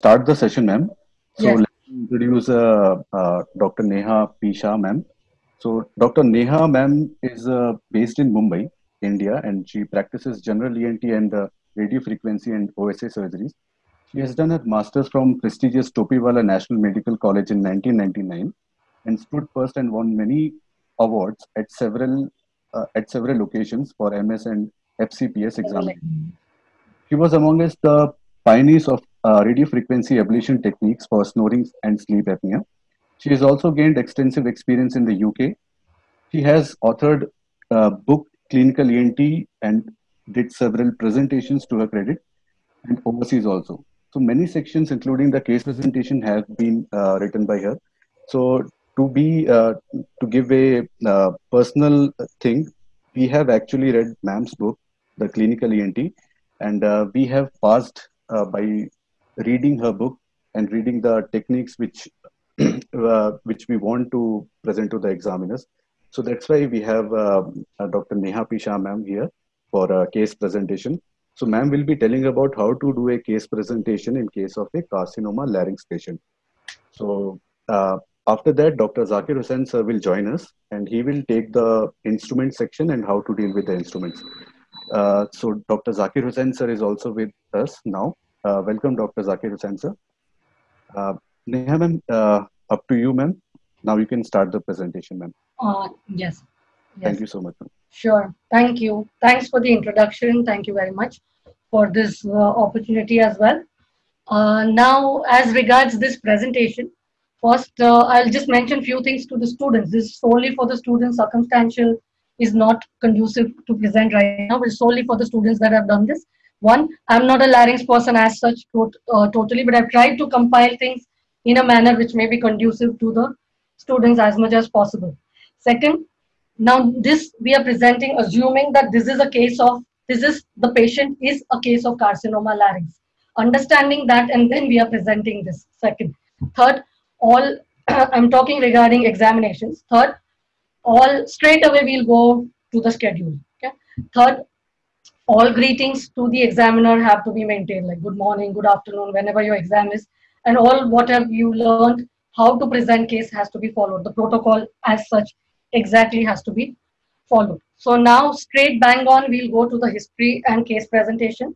start the session, ma'am. So Yes. let me introduce uh, uh, Dr. Neha P. Shah, ma'am. So Dr. Neha, ma'am, is uh, based in Mumbai, India, and she practices general ENT and uh, radio frequency and OSA surgeries. She has done her master's from prestigious Topiwala National Medical College in 1999 and stood first and won many awards at several uh, at several locations for MS and FCPS examinations. She was amongst the pioneers of uh, radio frequency ablation techniques for snoring and sleep apnea. She has also gained extensive experience in the UK. She has authored a book Clinical ENT and did several presentations to her credit and overseas also. So many sections, including the case presentation, have been uh, written by her. So to be uh, to give a uh, personal thing, we have actually read ma'am's book, The Clinical ENT, and uh, we have passed uh, by reading her book and reading the techniques which uh, which we want to present to the examiners. So that's why we have um, uh, Dr. Neha P. Shah ma'am here for a case presentation. So ma'am will be telling about how to do a case presentation in case of a carcinoma larynx patient. So uh, after that, Dr. Zakir Hussain sir will join us and he will take the instrument section and how to deal with the instruments. Uh, so Dr. Zakir Hussain sir is also with us now. Uh, welcome, Dr. Zakir Hussain sir. Uh, Neha ma'am, uh, up to you ma'am. Now you can start the presentation ma'am. Uh, yes. Thank you so much. ma'am. Sure. Thank you. Thanks for the introduction. Thank you very much for this uh, opportunity as well. Uh, now, as regards this presentation, first uh, I'll just mention few things to the students. This is solely for the students. Circumstantial is not conducive to present right now. It's solely for the students that have done this. One, I'm not a larynx person as such tot- uh, totally, but I've tried to compile things in a manner which may be conducive to the students as much as possible. Second, now this we are presenting assuming that this is a case of this is the patient is a case of carcinoma larynx. Understanding that and then we are presenting this. Second. Third all i'm talking regarding examinations. Third all straight away we'll go to the schedule. Okay? Third all greetings to the examiner have to be maintained like good morning good afternoon whenever your exam is and all what have you learned how to present case has to be followed. The protocol as such exactly has to be followed. So now straight bang on we'll go to the history and case presentation.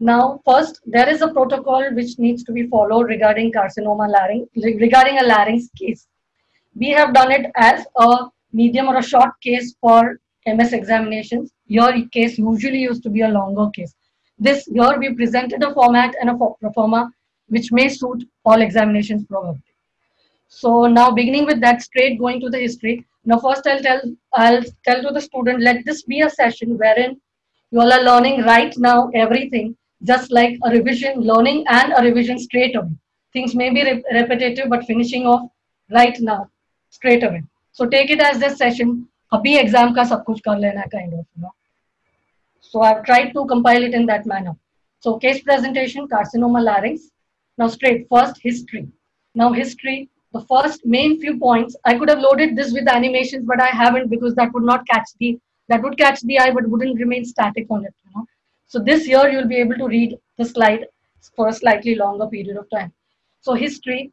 Now first there is a protocol which needs to be followed regarding carcinoma larynx regarding a larynx case. We have done it as a medium or a short case for MS examinations. Your case usually used to be a longer case. This here we presented a format and a pro forma which may suit all examinations probably. So now beginning with that straight going to the history. Now first I'll tell I'll tell to the student let this be a session wherein you all are learning right now everything just like a revision learning and a revision straight away. Things may be re- repetitive but finishing off right now straight away. So take it as this session. अभी exam का सब कुछ कर लेना kind of you know. so I've tried to compile it in that manner. So case presentation, carcinoma larynx. Now straight first history. Now history. The first main few points. I could have loaded this with animations, but I haven't because that would not catch the that would catch the eye, but wouldn't remain static on it. You know. So this year you'll be able to read the slide for a slightly longer period of time. So history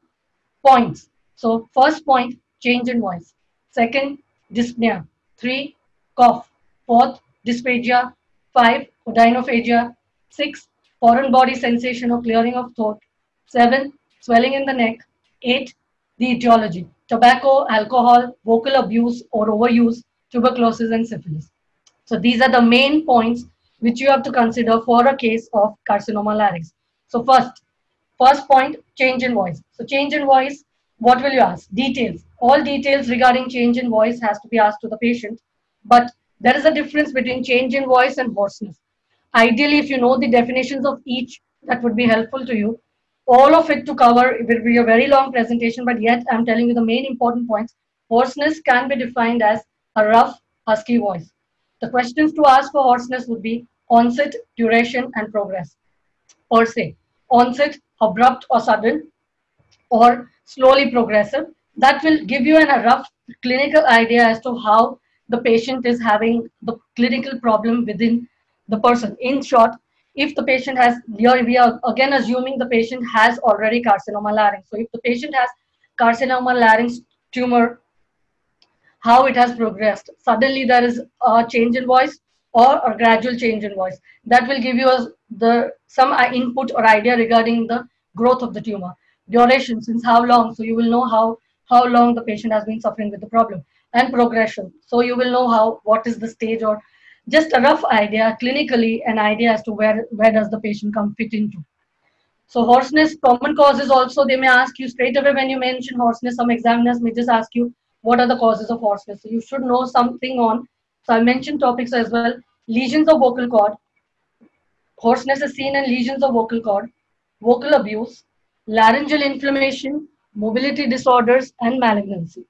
points. So first point, change in voice. Second, dyspnea. Three, cough. Fourth, dysphagia. Five, odynophagia. Six, foreign body sensation or clearing of throat. Seven, swelling in the neck. Eight, the etiology. Tobacco, alcohol, vocal abuse or overuse, tuberculosis and syphilis. So these are the main points which you have to consider for a case of carcinoma larynx. So first, first point, change in voice. So change in voice, what will you ask? Details. All details regarding change in voice has to be asked to the patient. But there is a difference between change in voice and hoarseness. Ideally, if you know the definitions of each, that would be helpful to you. All of it to cover it will be a very long presentation, but yet I'm telling you the main important points. Hoarseness can be defined as a rough, husky voice. The questions to ask for hoarseness would be onset, duration, and progress. Per se, onset, abrupt or sudden, or slowly progressive. That will give you an, a rough clinical idea as to how the patient is having the clinical problem within the person. In short, if the patient has, here we are again assuming the patient has already carcinoma larynx. So if the patient has carcinoma larynx tumor, how it has progressed. Suddenly there is a change in voice or a gradual change in voice. That will give you a, the some uh, input or idea regarding the growth of the tumor. Duration, since how long, so you will know how, how long the patient has been suffering with the problem. And progression, so you will know how, what is the stage or just a rough idea, clinically, an idea as to where, where does the patient come fit into. So hoarseness, common causes also, they may ask you straight away when you mention hoarseness, some examiners may just ask you, what are the causes of hoarseness? So you should know something on, so I mentioned topics as well, lesions of vocal cord, hoarseness is seen in lesions of vocal cord, vocal abuse, laryngeal inflammation, mobility disorders, and malignancy.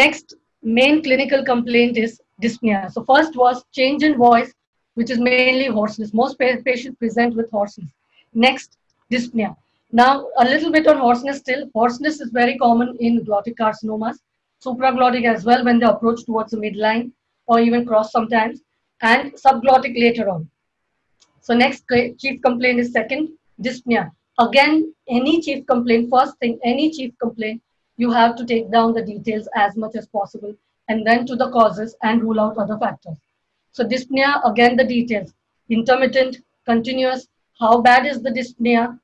Next main clinical complaint is dyspnea. So first was change in voice, which is mainly hoarseness. Most patients present with hoarseness. Next, dyspnea. Now, a little bit on hoarseness still. Hoarseness is very common in glottic carcinomas, supraglottic as well when they approach towards the midline or even cross sometimes, and subglottic later on. So next chief complaint is second, dyspnea. Again, any chief complaint, first thing, any chief complaint, you have to take down the details as much as possible and then to the causes and rule out other factors. So dyspnea, again the details, intermittent, continuous, how bad is the dyspnea,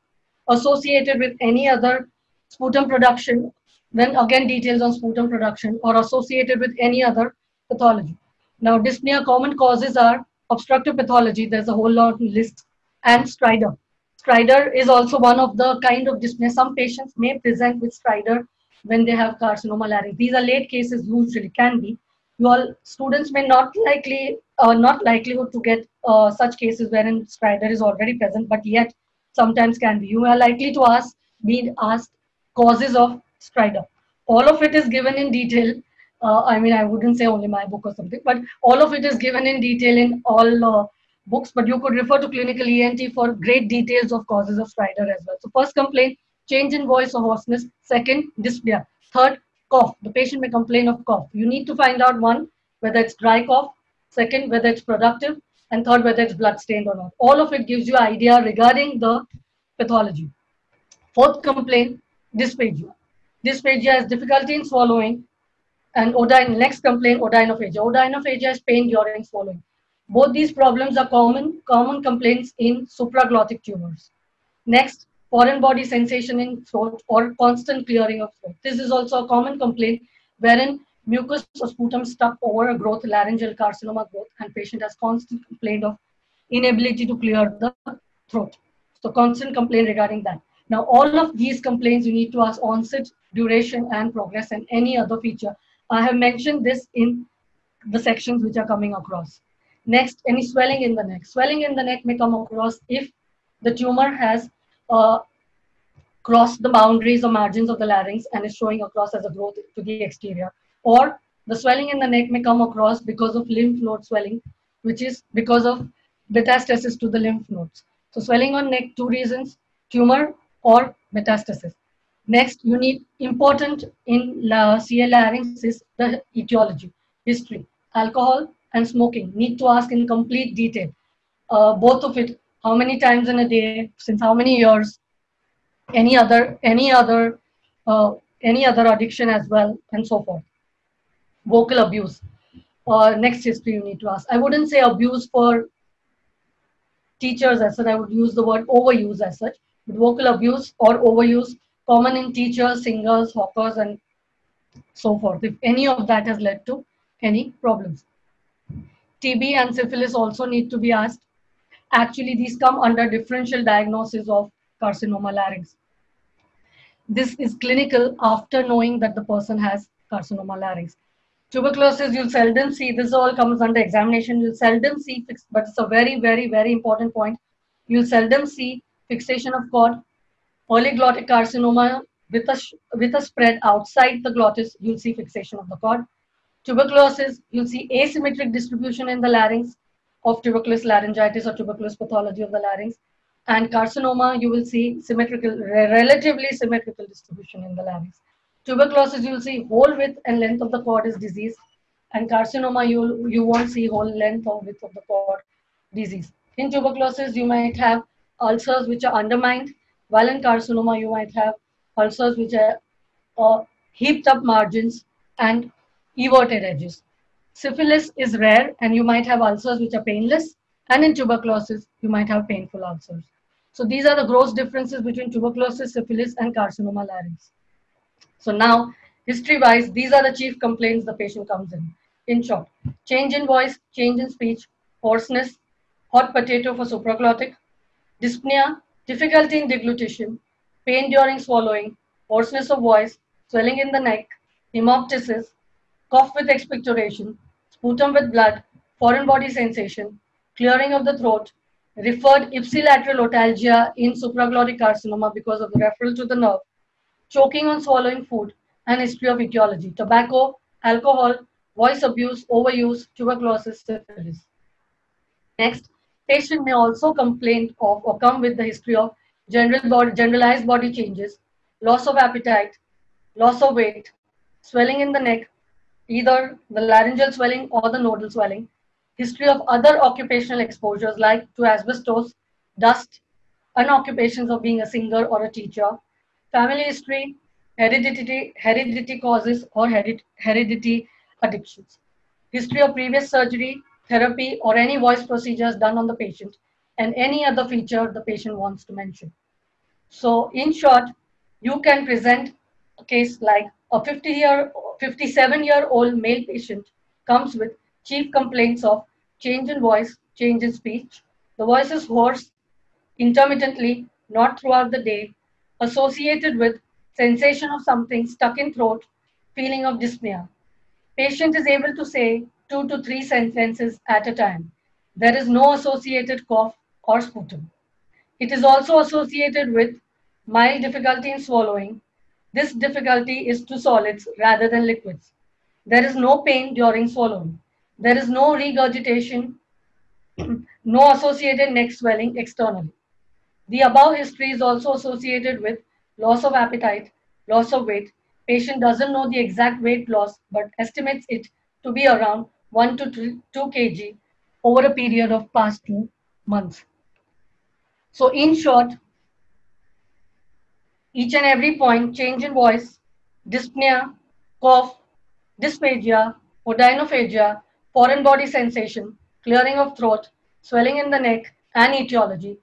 associated with any other sputum production, then again details on sputum production or associated with any other pathology. Now dyspnea common causes are obstructive pathology, there's a whole lot list, and stridor. Stridor is also one of the kind of dyspnea. Some patients may present with stridor when they have carcinoma larynx. These are late cases usually can be. Your students may not likely, uh, not likelihood to get uh, such cases wherein stridor is already present, but yet sometimes can be. You are likely to ask, be asked causes of stridor. All of it is given in detail. Uh, I mean, I wouldn't say only my book or something, but all of it is given in detail in all uh, books. But you could refer to clinical ENT for great details of causes of stridor as well. So first complaint, change in voice or hoarseness. Second, dyspnea. Third, cough. The patient may complain of cough. You need to find out one, whether it's dry cough. Second, whether it's productive. And third, whether it's blood stained or not. All of it gives you idea regarding the pathology. Fourth complaint, dysphagia. Dysphagia is difficulty in swallowing. And odine, next complaint, odynophagia. Odynophagia is pain during swallowing. Both these problems are common, common complaints in supraglottic tumors. Next, foreign body sensation in throat or constant clearing of throat. This is also a common complaint wherein mucus or sputum stuck over a growth, laryngeal carcinoma growth, and patient has constant complaint of inability to clear the throat. So constant complaint regarding that. Now, all of these complaints you need to ask onset, duration, and progress, and any other feature. I have mentioned this in the sections which are coming across. Next, any swelling in the neck. Swelling in the neck may come across if the tumor has uh, cross the boundaries or margins of the larynx and is showing across as a growth to the exterior. Or the swelling in the neck may come across because of lymph node swelling, which is because of metastasis to the lymph nodes. So swelling on neck, two reasons, tumor or metastasis. Next, you need important in CA larynx is the etiology, history, alcohol and smoking. Need to ask in complete detail. Uh, both of it how many times in a day, since how many years, any other, any other, uh, any other addiction as well, and so forth. Vocal abuse. Uh, next history you need to ask. I wouldn't say abuse for teachers as such. I would use the word overuse as such. But vocal abuse or overuse common in teachers, singers, hawkers, and so forth. If any of that has led to any problems. TB and syphilis also need to be asked actually these come under differential diagnosis of carcinoma larynx. This is clinical after knowing that the person has carcinoma larynx. Tuberculosis, you'll seldom see, this all comes under examination, you'll seldom see, but it's a very, very, very important point. You'll seldom see fixation of cord. Early glottic carcinoma with a, with a spread outside the glottis, you'll see fixation of the cord. Tuberculosis, you'll see asymmetric distribution in the larynx of tuberculous laryngitis or tuberculous pathology of the larynx. And carcinoma, you will see symmetrical, relatively symmetrical distribution in the larynx. Tuberculosis, you will see whole width and length of the cord is disease. And carcinoma, you, you won't see whole length or width of the cord disease. In tuberculosis, you might have ulcers which are undermined, while in carcinoma, you might have ulcers which are uh, heaped up margins and everted edges. Syphilis is rare and you might have ulcers which are painless and in tuberculosis you might have painful ulcers. So these are the gross differences between tuberculosis, syphilis and carcinoma larynx. So now history-wise these are the chief complaints the patient comes in. In short, change in voice, change in speech, hoarseness, hot potato for supraglottic, dyspnea, difficulty in deglutition, pain during swallowing, hoarseness of voice, swelling in the neck, hemoptysis, cough with expectoration, sputum with blood, foreign body sensation, clearing of the throat, referred ipsilateral otalgia in supraglottic carcinoma because of the referral to the nerve, choking on swallowing food, and history of etiology, tobacco, alcohol, voice abuse, overuse, tuberculosis, syphilis. Next, patient may also complain of or come with the history of general body, generalized body changes, loss of appetite, loss of weight, swelling in the neck, either the laryngeal swelling or the nodal swelling, history of other occupational exposures like to asbestos, dust, unoccupations of being a singer or a teacher, family history, heredity, heredity causes or hered, heredity addictions, history of previous surgery, therapy, or any voice procedures done on the patient, and any other feature the patient wants to mention. So in short, you can present a case like a 50 year, 57 year old male patient comes with chief complaints of change in voice, change in speech. The voice is hoarse, intermittently, not throughout the day, associated with sensation of something stuck in throat, feeling of dyspnea. Patient is able to say two to three sentences at a time. There is no associated cough or sputum. It is also associated with mild difficulty in swallowing. This difficulty is to solids rather than liquids. There is no pain during swallowing. There is no regurgitation, no associated neck swelling externally. The above history is also associated with loss of appetite, loss of weight. Patient doesn't know the exact weight loss, but estimates it to be around 1 to 2 kg over a period of past two months. So in short, each and every point, change in voice, dyspnea, cough, dysphagia, odynophagia, foreign body sensation, clearing of throat, swelling in the neck, and etiology,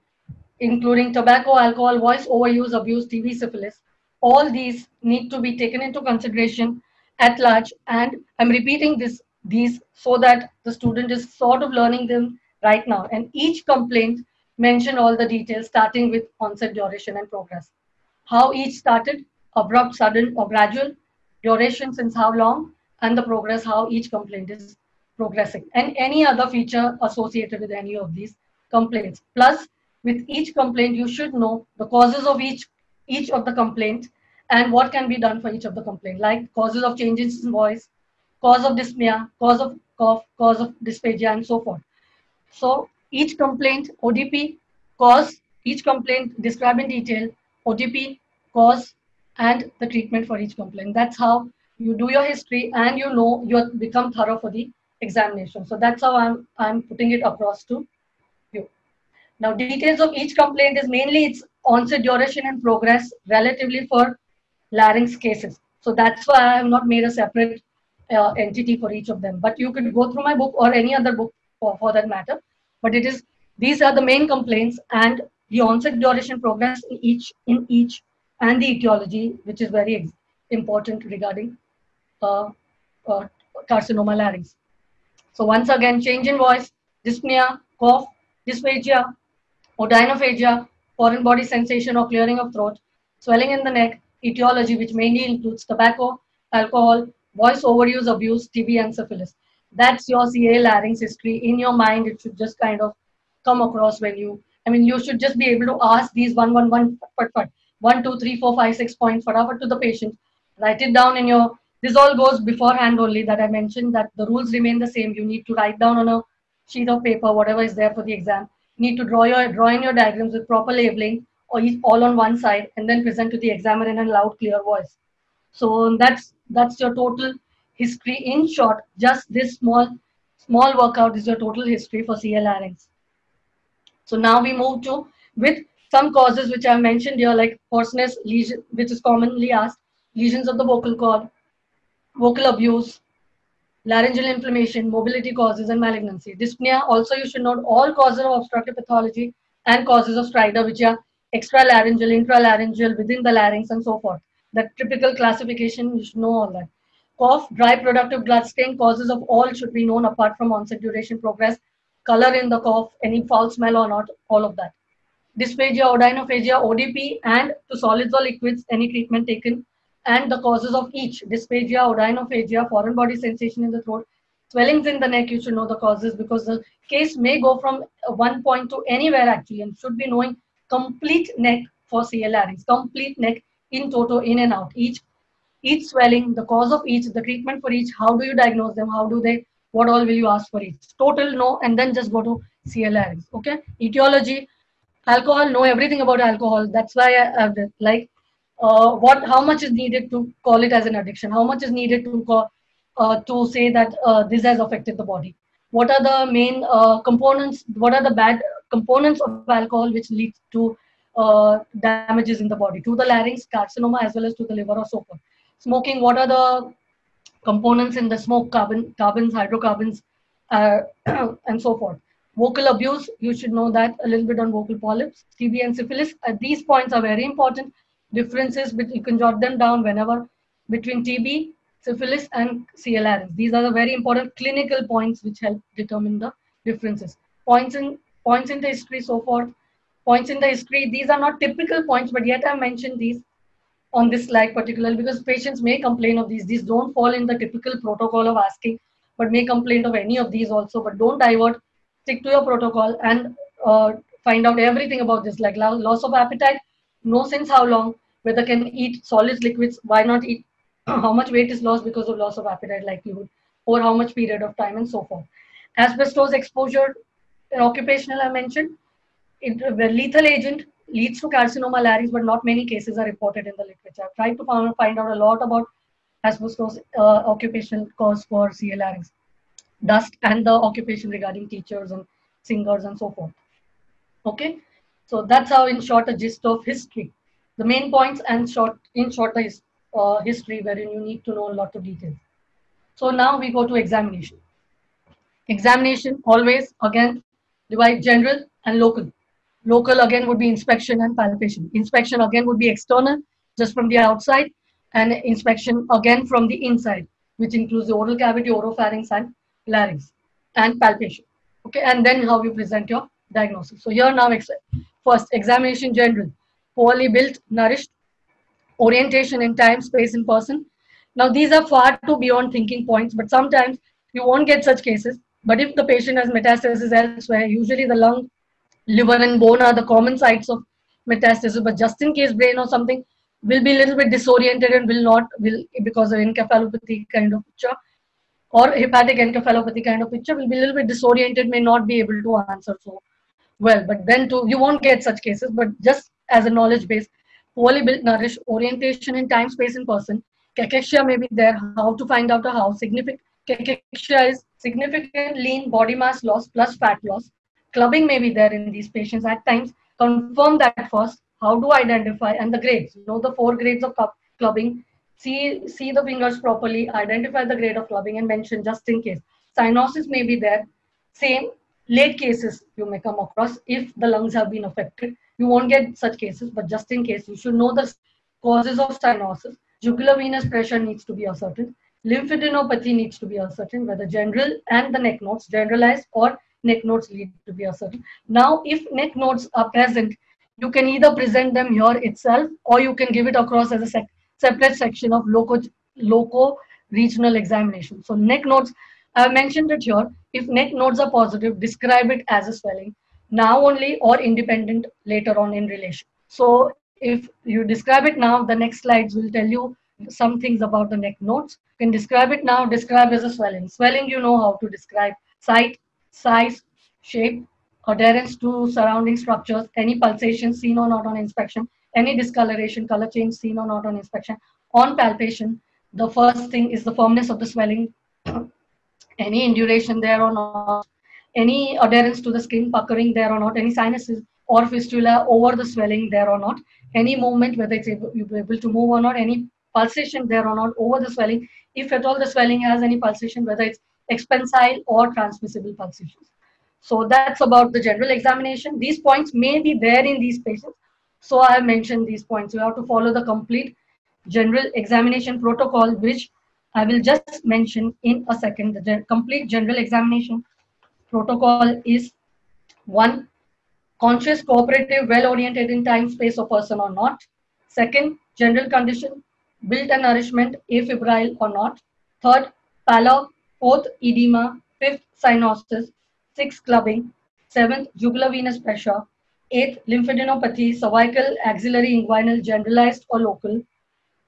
including tobacco, alcohol, voice overuse, abuse, TB, syphilis. All these need to be taken into consideration at large. And I'm repeating this these so that the student is sort of learning them right now. And each complaint mention all the details starting with onset, duration, and progress. How each started, abrupt, sudden, or gradual, duration since how long, and the progress, how each complaint is progressing, and any other feature associated with any of these complaints. Plus, with each complaint, you should know the causes of each each of the complaint and what can be done for each of the complaint, like causes of changes in voice, cause of dyspnea, cause of cough, cause of dysphagia, and so forth. So each complaint, ODP, cause, each complaint described in detail, ODP, cause, and the treatment for each complaint. That's how you do your history and you know you become thorough for the examination. So that's how I'm, I'm putting it across to you. Now details of each complaint is mainly its onset duration and progress relatively for larynx cases. So that's why I have not made a separate uh, entity for each of them. But you could go through my book or any other book for, for that matter. But it is these are the main complaints and the onset duration progress in each in each and the etiology, which is very important regarding uh, uh, carcinoma larynx. So once again, change in voice, dyspnea, cough, dysphagia, odynophagia, foreign body sensation or clearing of throat, swelling in the neck, etiology, which mainly includes tobacco, alcohol, voice overuse, abuse, TB, and syphilis. That's your CA larynx history. In your mind, it should just kind of come across when you, I mean, you should just be able to ask these one, one, one, but, but, one, two, three, four, five, six points, whatever to the patient. Write it down in your, this all goes beforehand only that I mentioned that the rules remain the same. You need to write down on a sheet of paper, whatever is there for the exam. You need to draw your, draw in your diagrams with proper labeling or all on one side and then present to the examiner in a loud, clear voice. So that's, that's your total history. In short, just this small, small workout is your total history for CA larynx. So now we move to with some causes which I have mentioned here, like hoarseness, lesion, which is commonly asked, lesions of the vocal cord, vocal abuse, laryngeal inflammation, mobility causes, and malignancy. Dyspnea, also you should note all causes of obstructive pathology and causes of stridor, which are extralaryngeal, intralaryngeal, within the larynx, and so forth. The typical classification, you should know all that. Cough, dry productive blood stain, causes of all should be known apart from onset, duration, progress, color in the cough, any foul smell or not, all of that. Dysphagia, odynophagia, ODP, and to solids or liquids, any treatment taken and the causes of each dysphagia, odynophagia, foreign body sensation in the throat, swellings in the neck, you should know the causes because the case may go from one point to anywhere actually and should be knowing complete neck for CA larynx, complete neck in toto, in and out. Each each swelling, the cause of each, the treatment for each, how do you diagnose them, how do they, what all will you ask for each? Total no, and then just go to CA larynx, okay? Etiology, alcohol, know everything about alcohol. That's why I, have like uh, what how much is needed to call it as an addiction how much is needed to call, uh, to say that uh, this has affected the body what are the main uh, components what are the bad components of alcohol which leads to uh, damages in the body to the larynx carcinoma as well as to the liver or so forth smoking what are the components in the smoke carbon carbons hydrocarbons uh, and so forth vocal abuse you should know that a little bit on vocal polyps tb and syphilis these points are very important differences, but you can jot them down whenever between TB, syphilis, and CLRS. These are the very important clinical points which help determine the differences. Points in points in the history, so forth. Points in the history. These are not typical points, but yet I mentioned these on this slide particularly because patients may complain of these. These don't fall in the typical protocol of asking, but may complain of any of these also. But don't divert. Stick to your protocol and uh, find out everything about this, like loss of appetite, no sense how long, whether can eat solids, liquids, why not eat, how much weight is lost because of loss of appetite likelihood, or how much period of time and so forth. Asbestos exposure, occupational I mentioned, it, a lethal agent leads to carcinoma larynx, but not many cases are reported in the literature. I've tried to find, out a lot about asbestos uh, cause for CA larynx, dust and the occupation regarding teachers and singers and so forth. Okay. So that's how, in short, a gist of history. The main points and short, in short, is uh, history wherein you need to know a lot of details. So now we go to examination. Examination always again divide general and local. Local again would be inspection and palpation. Inspection again would be external, just from the outside, and inspection again from the inside, which includes the oral cavity, oropharynx, and larynx, and palpation. Okay, and then how you present your diagnosis. So here now First, examination general, poorly built, nourished, orientation in time, space, and person. Now, these are far too beyond thinking points, but sometimes you won't get such cases. But if the patient has metastasis elsewhere, usually the lung, liver, and bone are the common sites of metastasis. But just in case brain or something will be a little bit disoriented and will not, will because of encephalopathy kind of picture or hepatic encephalopathy kind of picture will be a little bit disoriented, may not be able to answer. So well. But then too, you won't get such cases, but just as a knowledge base, poorly built, nourished, orientation in time, space, and person. Cachexia may be there. How to find out a how? Significant cachexia is significant lean body mass loss plus fat loss. Clubbing may be there in these patients at times. Confirm that first. How to identify and the grades. Know the four grades of clubbing. See see the fingers properly. Identify the grade of clubbing and mention just in case. Cyanosis may be there. Same late cases you may come across if the lungs have been affected. You won't get such cases, but just in case, you should know the causes of cyanosis. Jugular venous pressure needs to be ascertained. Lymphadenopathy needs to be ascertained, whether general and the neck nodes, generalized or neck nodes need to be ascertained. Now, if neck nodes are present, you can either present them here itself or you can give it across as a sec separate section of loco, loco regional examination. So neck nodes I've mentioned it here. If neck nodes are positive, describe it as a swelling now only or independent later on in relation. So if you describe it now, the next slides will tell you some things about the neck nodes. You can describe it now, describe as a swelling. Swelling, you know how to describe site, size, shape, adherence to surrounding structures, any pulsation seen or not on inspection, any discoloration, color change seen or not on inspection. On palpation, the first thing is the firmness of the swelling any induration there or not, any adherence to the skin puckering there or not, any sinuses or fistula over the swelling there or not, any movement, whether it's able, you're able to move or not, any pulsation there or not over the swelling, if at all the swelling has any pulsation, whether it's expansile or transmissible pulsations. So that's about the general examination. These points may be there in these patients. So I have mentioned these points. You have to follow the complete general examination protocol, which I will just mention in a second. The complete general examination protocol is one, conscious, cooperative, well-oriented in time, space, or person or not. Second, general condition, built and nourishment, afebrile or not. Third, pallor. Fourth, edema. Fifth, cyanosis. Sixth, clubbing. Seventh, jugular venous pressure. Eighth, lymphadenopathy, cervical, axillary, inguinal, generalized or local.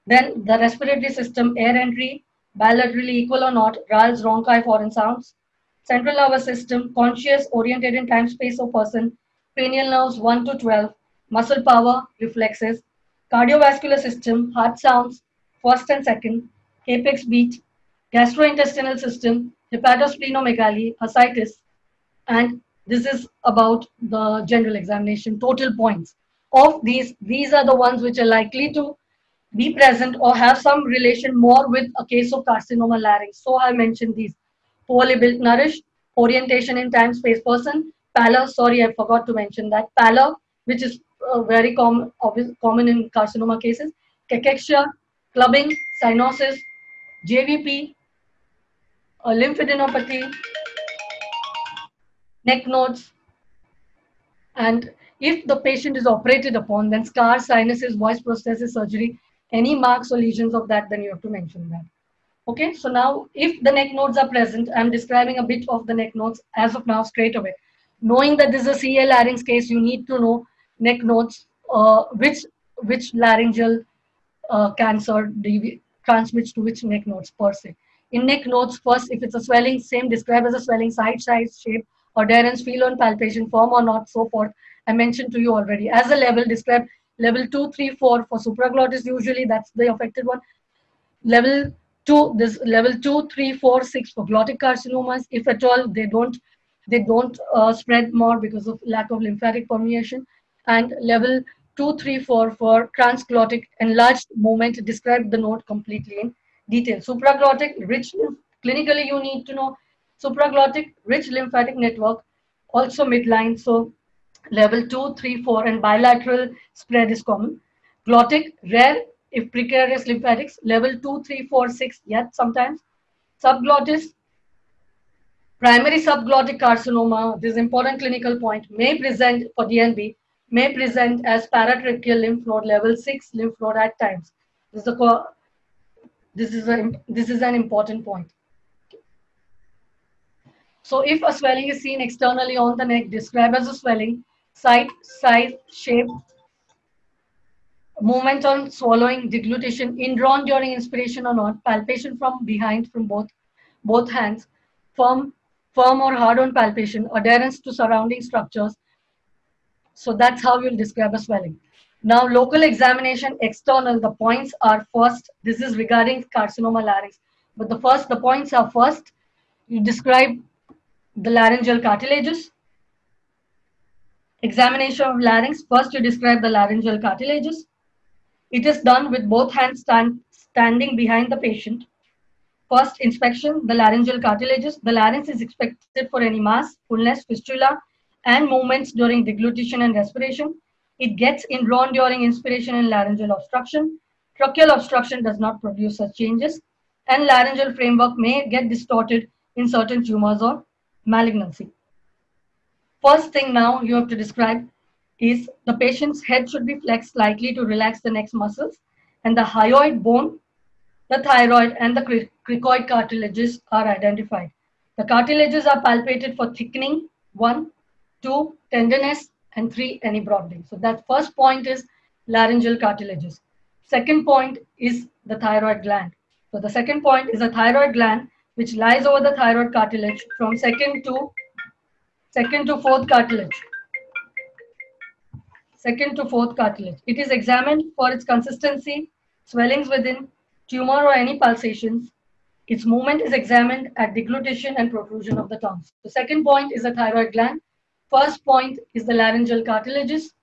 Then the respiratory system, air entry, bilaterally equal or not, rales, rhonchi, foreign sounds. Central nervous system, conscious, oriented in time, space or person. Cranial nerves 1 to 12. Muscle power, reflexes. Cardiovascular system, heart sounds, first and second. Apex beat, gastrointestinal system, hepatosplenomegaly, ascites, and this is about the general examination, total points. Of these, these are the ones which are likely to be present or have some relation more with a case of carcinoma larynx. So I mentioned these. Poorly built, nourished, orientation in time, space, person, pallor, sorry, I forgot to mention that. Pallor, which is uh, very common, common in carcinoma cases. Cachexia, clubbing, cyanosis, JVP, uh, lymphadenopathy, neck nodes, and if the patient is operated upon, then scar, sinuses, voice prosthesis surgery, any marks or lesions of that, then you have to mention that. Okay, so now if the neck nodes are present, I'm describing a bit of the neck nodes as of now straight away. Knowing that this is a CA larynx case, you need to know neck nodes, uh, which, which laryngeal uh, cancer transmits to which neck nodes per se. In neck nodes, first, if it's a swelling, same describe as a swelling, side size, shape, adherence, feel on palpation, form or not, so forth. I mentioned to you already. As a level, describe level 2, 3, 4 for supraglottis, usually that's the affected one. Level 2, this level 2, 3, 4, 6 for glottic carcinomas. If at all, they don't they don't uh, spread more because of lack of lymphatic permeation. And level 2, 3, 4 for transglottic enlarged movement, describe the node completely in detail. Supraglottic, rich, clinically you need to know supraglottic, rich lymphatic network, also midline. So level 2, 3, 4 and bilateral spread is common. Glottic, rare if precarious lymphatics, level 2, 3, 4, 6, yet sometimes. Subglottis, primary subglottic carcinoma, this important clinical point, may present for DNB may present as paratracheal lymph node level 6 lymph node at times. This is, a, this is, a, this is an important point. So if a swelling is seen externally on the neck, describe as a swelling, site, size, shape, movement on swallowing, deglutition, indrawn during inspiration or not, palpation from behind from both, both hands, firm, firm or hard on palpation, adherence to surrounding structures, so that's how you'll describe a swelling. Now, local examination, external, the points are first. This is regarding carcinoma larynx. But the first, the points are first, you describe the laryngeal cartilages. Examination of larynx, first you describe the laryngeal cartilages. It is done with both hands stand, standing behind the patient. First inspection, the laryngeal cartilages. The larynx is expected for any mass, fullness, fistula, and movements during deglutition and respiration. It gets indrawn during inspiration and laryngeal obstruction. Tracheal obstruction does not produce such changes, and laryngeal framework may get distorted in certain tumors or malignancy. First thing now you have to describe is the patient's head should be flexed slightly to relax the neck muscles, and the hyoid bone, the thyroid, and the cricoid cartilages are identified. The cartilages are palpated for thickening, one, two, tenderness, and three, any broadening. So that first point is laryngeal cartilages. Second point is the thyroid gland. So the second point is a thyroid gland which lies over the thyroid cartilage from second to second to fourth cartilage. Second to fourth cartilage. It is examined for its consistency, swellings within, tumor or any pulsations. Its movement is examined at deglutition and protrusion of the tongue. The second point is the thyroid gland. First point is the laryngeal cartilages.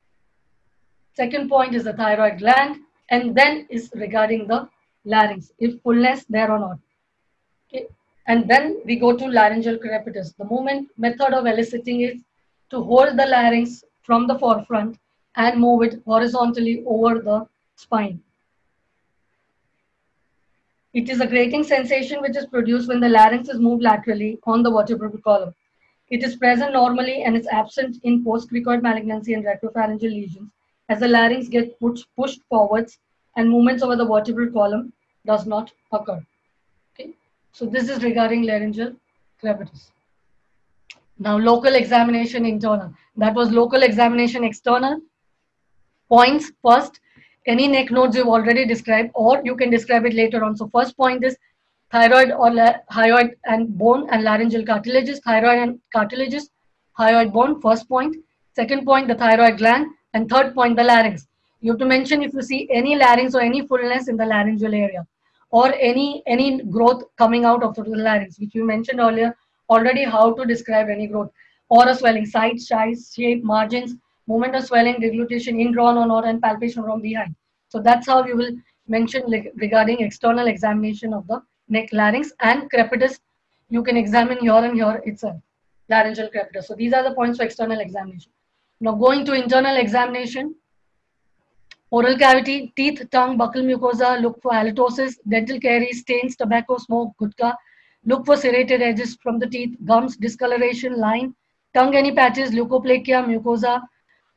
Second point is the thyroid gland. And then is regarding the larynx, if fullness there or not. Okay. And then we go to laryngeal crepitus. The movement method of eliciting is to hold the larynx from the forefront and move it horizontally over the spine. It is a grating sensation which is produced when the larynx is moved laterally on the vertebral column. It is present normally and is absent in post-cricoid malignancy and retropharyngeal lesions as the larynx gets pushed, pushed forwards and movements over the vertebral column does not occur. Okay, so this is regarding laryngeal crepitus. Now local examination internal. That was local examination external. Points first, any neck nodes you've already described or you can describe it later on. So first point is thyroid or thyroid and bone and laryngeal cartilages, thyroid and cartilages, thyroid bone, first point. Second point, the thyroid gland. And third point, the larynx. You have to mention if you see any larynx or any fullness in the laryngeal area or any, any growth coming out of the larynx, which you mentioned earlier already how to describe any growth or a swelling, size, size, shape, margins, moment of swelling, deglutition, indrawn or not, and palpation from behind. So that's how you will mention regarding external examination of the neck larynx and crepitus. You can examine here and here itself, laryngeal crepitus. So these are the points for external examination. Now going to internal examination, oral cavity, teeth, tongue, buccal mucosa, look for halitosis, dental caries, stains, tobacco, smoke, gutka. Look for serrated edges from the teeth, gums, discoloration, line, tongue, any patches, leukoplakia, mucosa,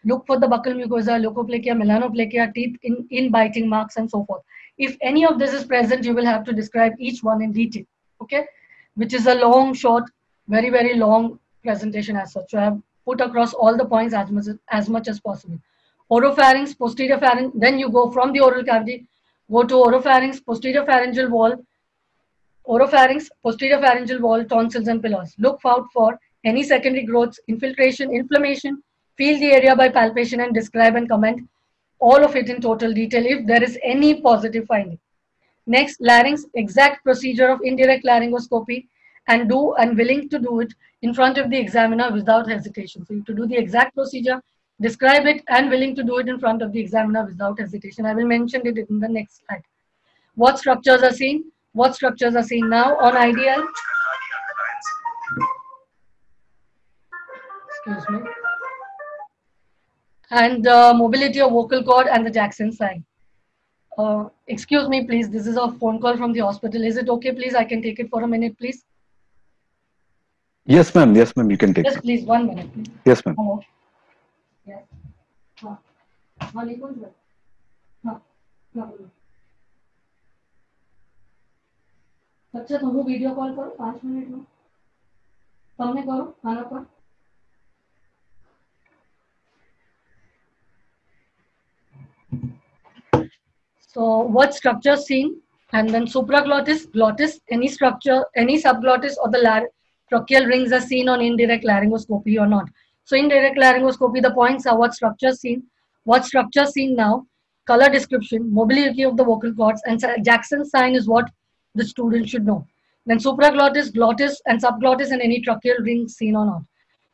Look for the buccal mucosa, leukoplakia, melanoplakia, teeth in, in biting marks, and so forth. If any of this is present, you will have to describe each one in detail, okay? Which is a long, short, very, very long presentation as such. So I have put across all the points as much as, as much as possible. Oropharynx, posterior pharynx, then you go from the oral cavity, go to oropharynx, posterior pharyngeal wall, oropharynx, posterior pharyngeal wall, tonsils and pillars. Look out for any secondary growths, infiltration, inflammation, Feel the area by palpation and describe and comment all of it in total detail if there is any positive finding. Next, larynx, exact procedure of indirect laryngoscopy and do and willing to do it in front of the examiner without hesitation. So you to do the exact procedure, describe it and willing to do it in front of the examiner without hesitation. I will mention it in the next slide. What structures are seen? What structures are seen now on IDL? Excuse me and the mobility of vocal cord and the Jackson sign. Uh, excuse me, please. This is a phone call from the hospital. Is it okay, please? I can take it for a minute, please. Yes, ma'am. Yes, ma'am. You can take yes, it. Yes, please. One minute. Please. Yes, ma'am. अच्छा तुम video call करो पांच minute में तुमने करो खाना पर So what structure seen? And then supraglottis, glottis, any structure, any subglottis or the tracheal rings are seen on indirect laryngoscopy or not. So indirect laryngoscopy, the points are what structure seen, what structure seen now, color description, mobility of the vocal cords, and Jackson sign is what the student should know. Then supraglottis, glottis, and subglottis, and any tracheal rings seen or not.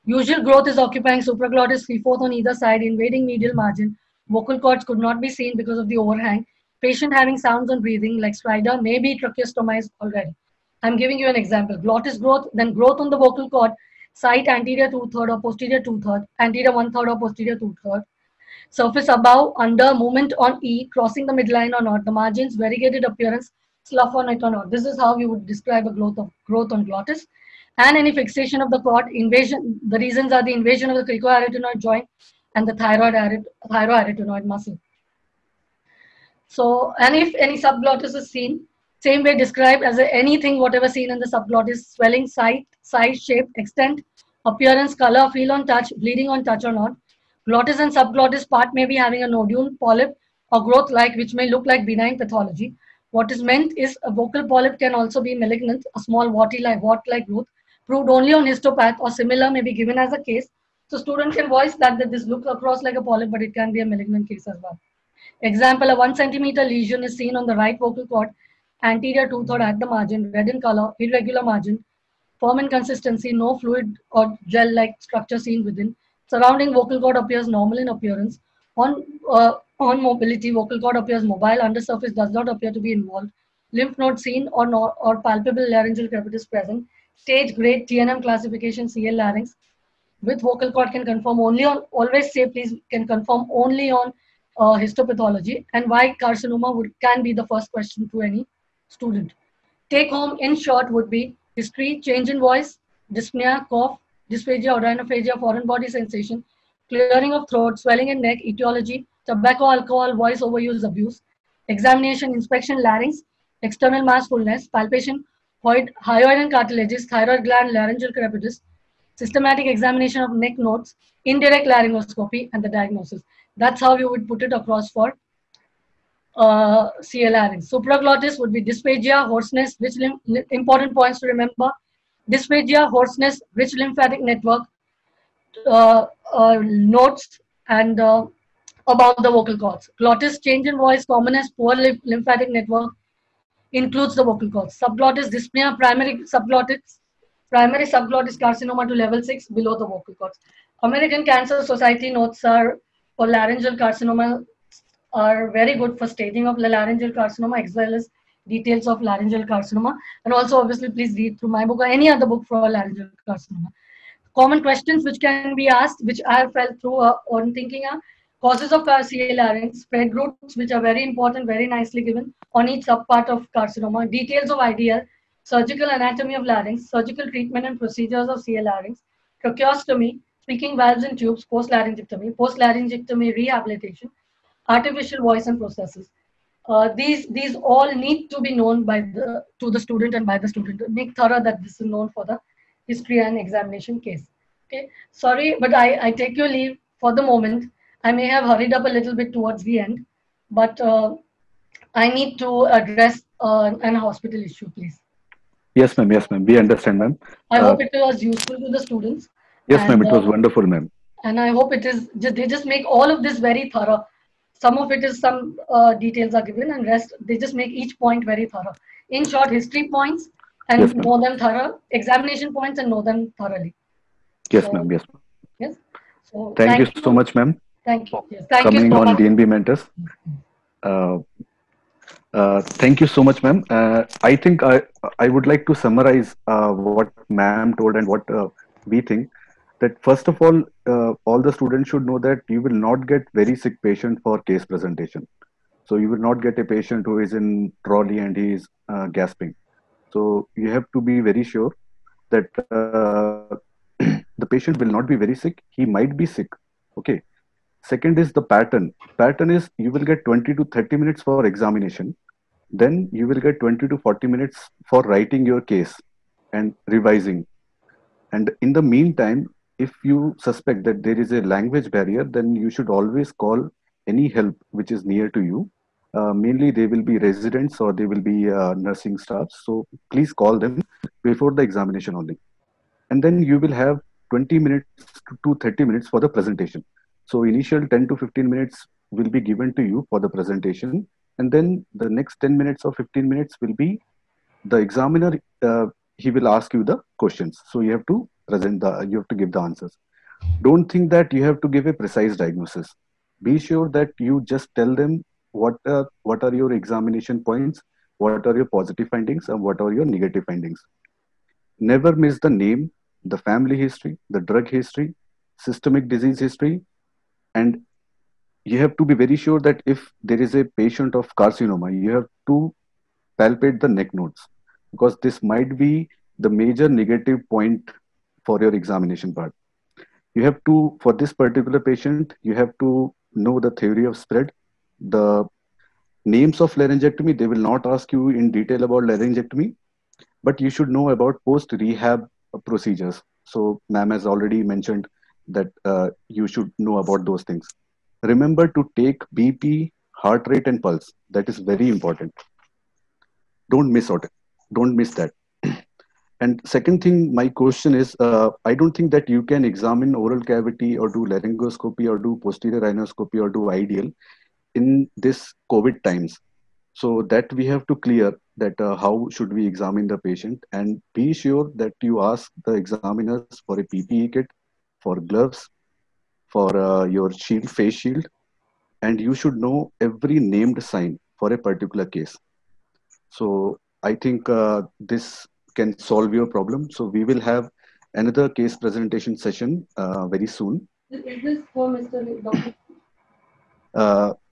Usual growth is occupying supraglottis three-fourth on either side, invading medial margin. Vocal cords could not be seen because of the overhang. Patient having sounds on breathing like stridor may be tracheostomized already. I'm giving you an example. Glottis growth, then growth on the vocal cord, site anterior two-third or posterior two-third, anterior one-third or posterior two-third. Surface above, under, movement on E, crossing the midline or not, the margins, variegated appearance, slough on it or not. This is how you would describe a growth of growth on glottis. And any fixation of the cord, invasion, the reasons are the invasion of the cricoarytenoid joint and the thyroid, thyroarytenoid muscle. So, and if any subglottis is seen, same way described as anything, whatever seen in the subglottis, swelling, site, size, shape, extent, appearance, color, feel on touch, bleeding on touch or not. Glottis and subglottis part may be having a nodule, polyp, or growth like which may look like benign pathology. What is meant is a vocal polyp can also be malignant, a small warty-like wart-like growth, proved only on histopath or similar may be given as a case. So student can voice that, that this looks across like a polyp, but it can be a malignant case as well. Example, a one centimeter lesion is seen on the right vocal cord anterior two-third at the margin, red in color, irregular margin, firm in consistency, no fluid or gel-like structure seen within. Surrounding vocal cord appears normal in appearance. On, uh, on mobility, vocal cord appears mobile, undersurface does not appear to be involved. Lymph node seen or, not, or palpable laryngeal crepitus present. Stage grade TNM classification CA larynx with vocal cord can confirm only on, always say please, can confirm only on uh, histopathology and why carcinoma would, can be the first question to any student. Take home in short would be history, change in voice, dyspnea, cough, dysphagia or odynophagia, foreign body sensation, clearing of throat, swelling in neck, etiology, tobacco, alcohol, voice overuse, abuse, examination, inspection, larynx, external mass fullness, palpation, hyoid and cartilages, thyroid gland, laryngeal crepitus, systematic examination of neck nodes, indirect laryngoscopy, and the diagnosis. That's how you would put it across for uh, CA larynx. Supraglottis would be dysphagia, hoarseness, which important points to remember. Dysphagia, hoarseness, rich lymphatic network, uh, uh, nodes, and uh, about the vocal cords. Glottis, change in voice, commonness, poor lymphatic network, includes the vocal cords. Subglottis, dyspnea, primary subglottis, primary subglottis carcinoma to level 6 below the vocal cords. American Cancer Society notes are for laryngeal carcinoma are very good for staging of laryngeal carcinoma as well as details of laryngeal carcinoma. And also obviously please read through my book or any other book for laryngeal carcinoma. Common questions which can be asked, which I have felt through uh, on thinking are causes of CA larynx, spread routes which are very important, very nicely given on each subpart of carcinoma, details of IDL, surgical anatomy of larynx, surgical treatment and procedures of CA larynx, tracheostomy, speaking valves and tubes, post-laryngectomy, post-laryngectomy rehabilitation, artificial voice and processes. Uh, these these all need to be known by the to the student and by the student. Make thorough that this is known for the history and examination case. Okay, sorry, but I, I take your leave for the moment. I may have hurried up a little bit towards the end, but uh, I need to address uh, an hospital issue, please. Yes, ma'am. Yes, ma'am. We understand, ma'am. I hope uh, it was useful to the students. Yes, ma'am. It was uh, wonderful, ma'am. And I hope it is. Just, they just make all of this very thorough. Some of it is some uh, details are given and rest they just make each point very thorough. In short history points and yes, know them thorough examination points and know them thoroughly. Yes so, ma'am yes yes. So thank, thank you, so much ma'am thank you. Yes, thank coming you so on much. dnb mentors. Uh, uh, thank you so much ma'am. Uh, i think i i would like to summarize uh, what ma'am told and what uh, we think that first of all, uh, all the students should know that you will not get very sick patient for case presentation. So you will not get a patient who is in trolley and he is uh, gasping. So you have to be very sure that uh, the patient will not be very sick. He might be sick. Okay. Second is the pattern. Pattern is you will get 20 to 30 minutes for examination. Then you will get 20 to 40 minutes for writing your case and revising. And in the meantime, if you suspect that there is a language barrier, then you should always call any help which is near to you. Uh, mainly, they will be residents or they will be uh, nursing staff. So please call them before the examination only. And then you will have 20 minutes to 30 minutes for the presentation. So initial 10 to 15 minutes will be given to you for the presentation. And then the next 10 minutes or 15 minutes will be the examiner, uh, he will ask you the questions. So you have to present the you have to give the answers. Don't think that you have to give a precise diagnosis. Be sure that you just tell them what are, what are your examination points what are your positive findings and what are your negative findings. Never miss the name the family history the drug history systemic disease history and you have to be very sure that if there is a patient of carcinoma you have to palpate the neck nodes because this might be the major negative point for your examination part. You have to, for this particular patient, you have to know the theory of spread, the names of laryngectomy. They will not ask you in detail about laryngectomy, but you should know about post rehab procedures. So, ma'am has already mentioned that uh, you should know about those things. Remember to take BP, heart rate, and pulse. That is very important. Don't miss out. Don't miss that. And second thing, my question is, uh, I don't think that you can examine oral cavity or do laryngoscopy or do posterior rhinoscopy or do IDL in this COVID times. So that we have to clear that uh, how should we examine the patient and be sure that you ask the examiners for a PPE kit, for gloves, for uh, your shield, face shield, and you should know every named sign for a particular case. So I think uh, this can solve your problem. So we will have another case presentation session uh, very soon. Is this for Mr. Doctor? Uh,